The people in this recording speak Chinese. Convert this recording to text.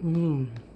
嗯。